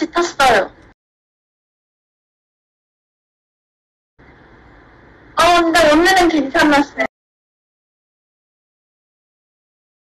같이 탔어요. 어, 근데 오늘은 괜찮았어요.